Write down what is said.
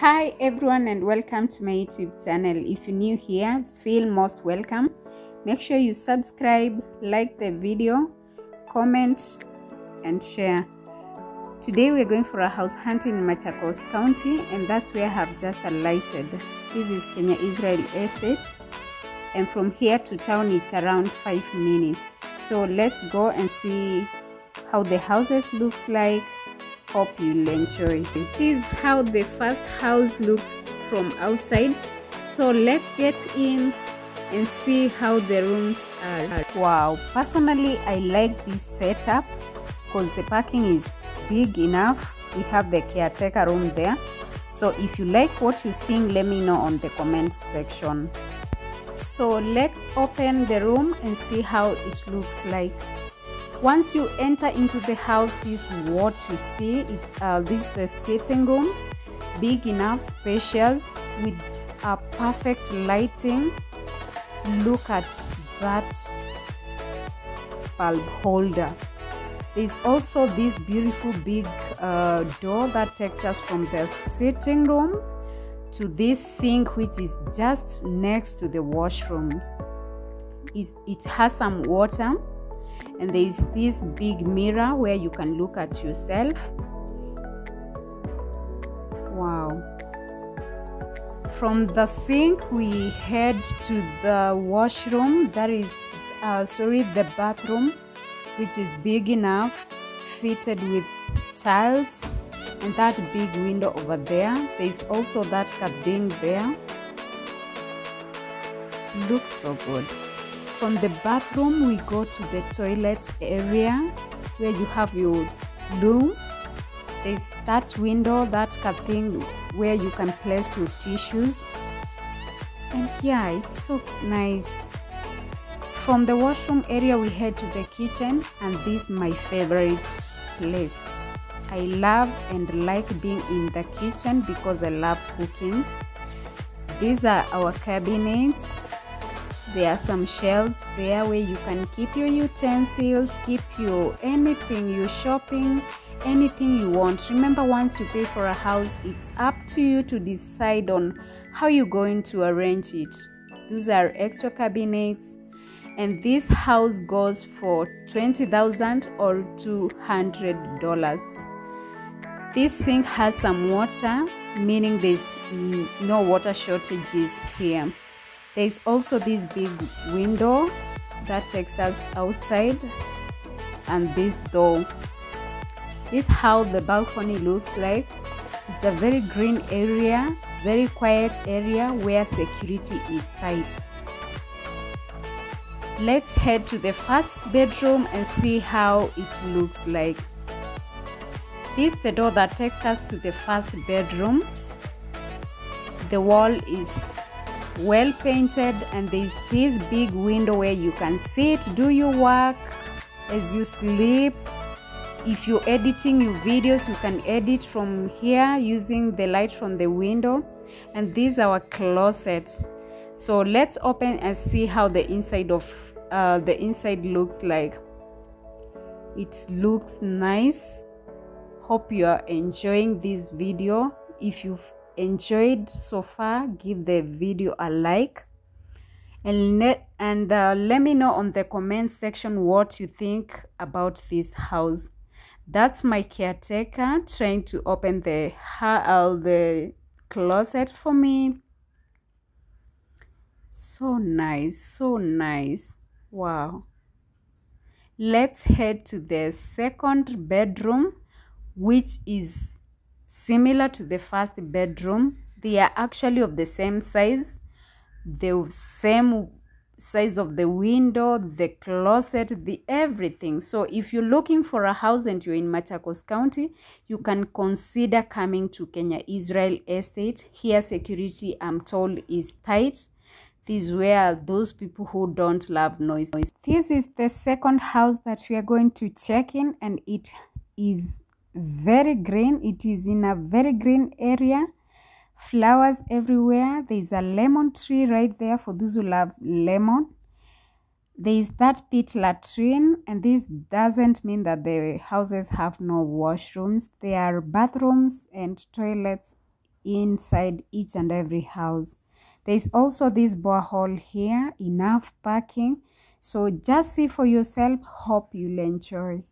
Hi everyone and welcome to my YouTube channel. If you're new here, feel most welcome. Make sure you subscribe, like the video, comment and share. Today we're going for a house hunting in Machakos County and that's where I have just alighted. This is Kenya Israel Estates and from here to town it's around 5 minutes. So let's go and see how the houses looks like hope you'll this is how the first house looks from outside. So let's get in and see how the rooms are. Wow. Personally i like this setup because the parking is big enough. We have the caretaker room there. So if you like what you're seeing let me know on the comment section. So let's open the room and see how it looks like once you enter into the house this is what you see. It, uh, this is the sitting room. Big enough spacious with a perfect lighting. Look at that bulb holder. There's also this beautiful big uh, door that takes us from the sitting room to this sink which is just next to the washroom. It's, it has some water and there is this big mirror where you can look at yourself. Wow. From the sink we head to the washroom. That is uh, sorry the bathroom which is big enough fitted with tiles. And that big window over there. There is also that curtain there. It looks so good from the bathroom we go to the toilet area where you have your loo there's that window that curtain where you can place your tissues. And yeah it's so nice. From the washroom area we head to the kitchen and this is my favorite place. I love and like being in the kitchen because i love cooking. These are our cabinets there are some shelves there where you can keep your utensils keep your anything you're shopping anything you want. Remember once you pay for a house it's up to you to decide on how you're going to arrange it. Those are extra cabinets and this house goes for 20000 or 200 dollars. This sink has some water meaning there's no water shortages here there's also this big window that takes us outside and this door. This is how the balcony looks like. It's a very green area very quiet area where security is tight. Let's head to the first bedroom and see how it looks like. This is the door that takes us to the first bedroom. The wall is well painted and there's this big window where you can sit do your work as you sleep. If you're editing your videos you can edit from here using the light from the window. And these are our closet so let's open and see how the inside of uh, the inside looks like. It looks nice. Hope you are enjoying this video. If you've enjoyed so far give the video a like. And let and uh, let me know on the comment section what you think about this house. That's my caretaker trying to open the uh, the closet for me. So nice so nice. Wow. Let's head to the second bedroom which is similar to the first bedroom they are actually of the same size. The same size of the window the closet the everything. So if you're looking for a house and you're in machakos county you can consider coming to kenya israel estate. Here security i'm told is tight. This is where those people who don't love noise. This is the second house that we are going to check in and it is very green it is in a very green area flowers everywhere there's a lemon tree right there for those who love lemon there is that pit latrine and this doesn't mean that the houses have no washrooms there are bathrooms and toilets inside each and every house. There is also this borehole here, enough parking. So just see for yourself. Hope you'll enjoy.